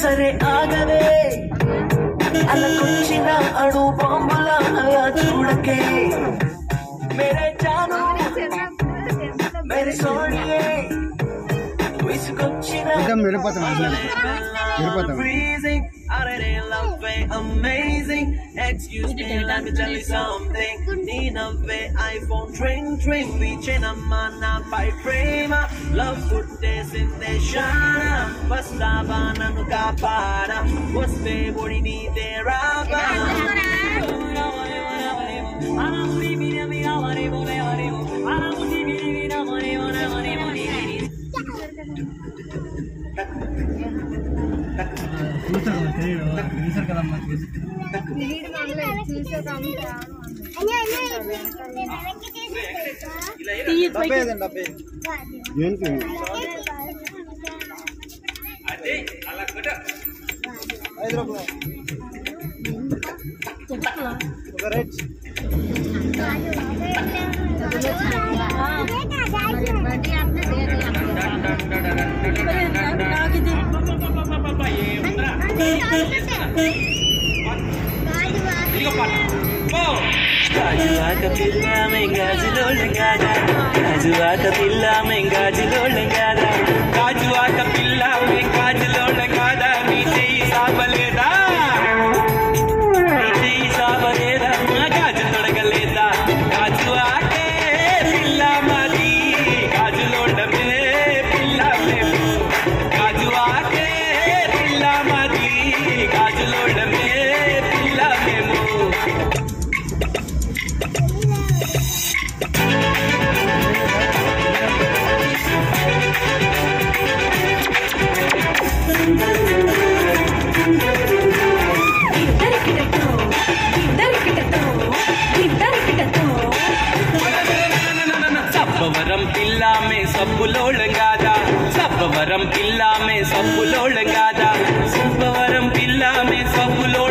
సరే ఆగవే. అలకొచ్చిన అడు బాంబు के मेरे जानो मेरे सोनिए एकदम मेरे पता है मेरे पता है Out of their love, amazing. Excuse me, let me tell you something. Nina, iPhone, train, train, beach, and a man, a pipe, frame. Love, good days in the shana. Basta, banana, kapara. What's the body need there? చూసారు కదా తెలియదు చూసారు కదా మనకి దేనికి ఐదు రూపాయలు ఒక రైట్ గాజువాక పిల్ల మెంగాజులో లెంగాదా గాజువాక పిల్ల మెంగాజులో లెంగాదా वरम पिल्ला में सब लोलंगा जा। सब वरम पिल्ला में सब लोलंगा जा। सब वरम पिल्ला में सब लोल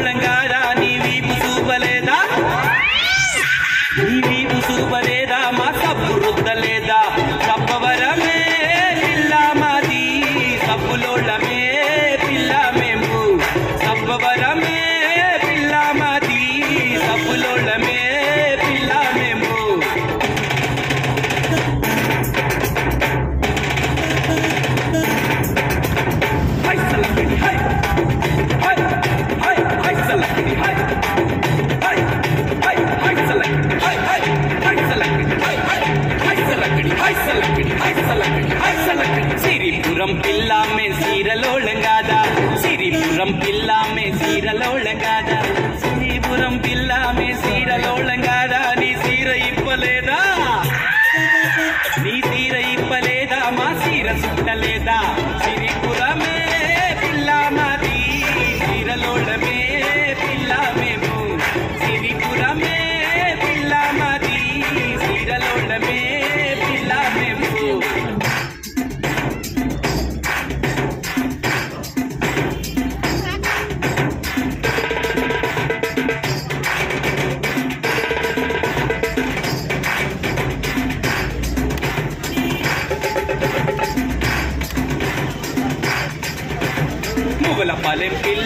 la mesita.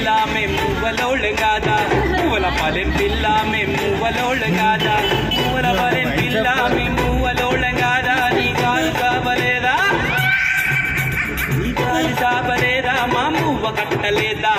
పాలెం పిల్ల మేము మువ్వలోళ్ళగాదా మువ్వల పాలెం పిల్ల మేము మువ్వలోళ్ళగాదా మువ్వల పాలెం పిల్ల మేము మువ్వలోళ్ళగాదా నీ కాలు కావలేదా నీ కాలు కావలేదా మా మువ్వ కట్టలేదా?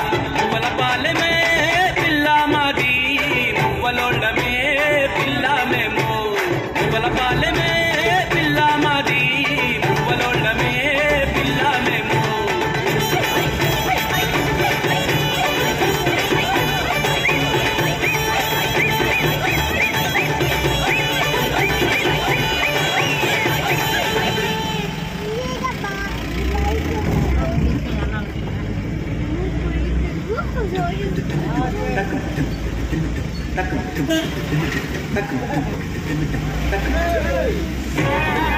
タックンタックンタックンタックンタックン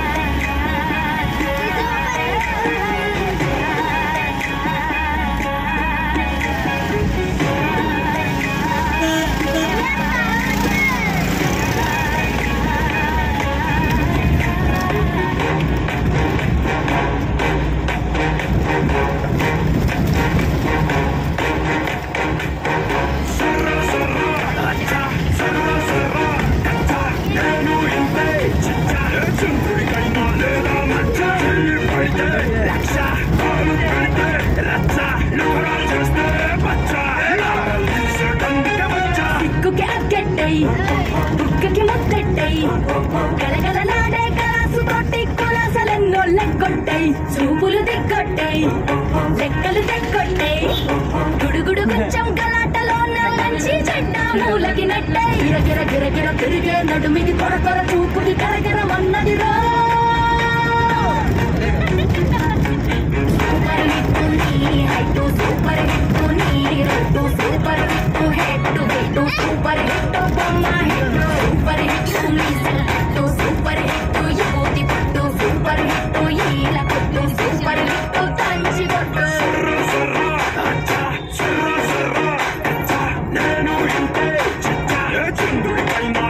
దిక్కుకి అగ్గడ్డై బుక్కకి ముద్దడ్డై కలగలలాడే కలాసు తోటి కులాసలెన్నో లెక్కొట్టై చూపులు దిగ్గొట్టై లెక్కలు తెగ్గొట్టై గుడుగుడు కొంచెం గలాటలో నల్లంచి చెడ్డ మూలకి నెట్టై గిరగిర గిరగిర తిరిగే నడుమికి కొర కొర చూ Everybody